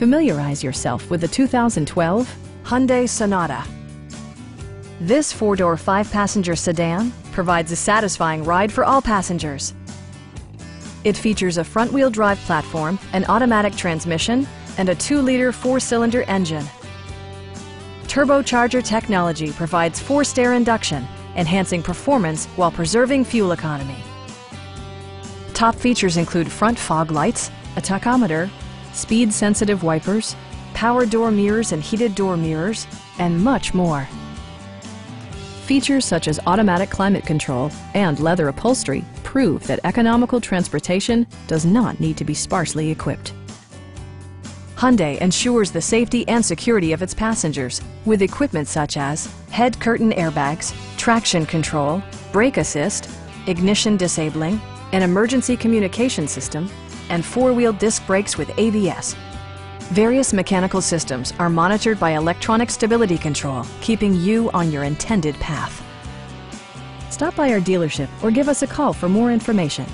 Familiarize yourself with the 2012 Hyundai Sonata. This four-door, five-passenger sedan provides a satisfying ride for all passengers. It features a front-wheel drive platform, an automatic transmission, and a 2-liter four-cylinder engine. Turbocharger technology provides forced air induction, enhancing performance while preserving fuel economy. Top features include front fog lights, a tachometer, speed-sensitive wipers, power door mirrors and heated door mirrors, and much more. Features such as automatic climate control and leather upholstery prove that economical transportation does not need to be sparsely equipped. Hyundai ensures the safety and security of its passengers with equipment such as head curtain airbags, traction control, brake assist, ignition disabling, an emergency communication system, and four-wheel disc brakes with ABS. Various mechanical systems are monitored by electronic stability control, keeping you on your intended path. Stop by our dealership or give us a call for more information.